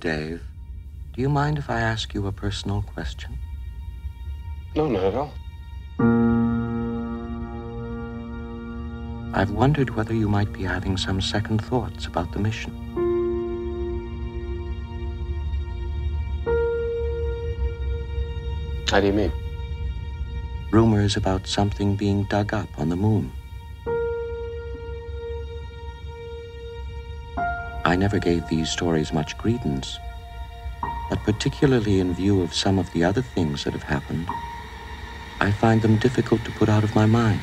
Dave, do you mind if I ask you a personal question? No, not at all. I've wondered whether you might be having some second thoughts about the mission. How do you mean? Rumors about something being dug up on the moon. I never gave these stories much credence, but particularly in view of some of the other things that have happened, I find them difficult to put out of my mind.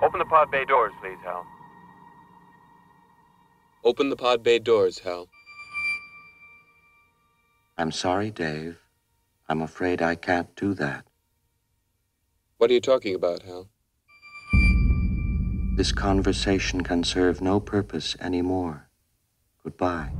Open the pod bay doors, please, Hal. Open the pod bay doors, Hal. I'm sorry, Dave. I'm afraid I can't do that. What are you talking about, Hal? This conversation can serve no purpose anymore. Goodbye.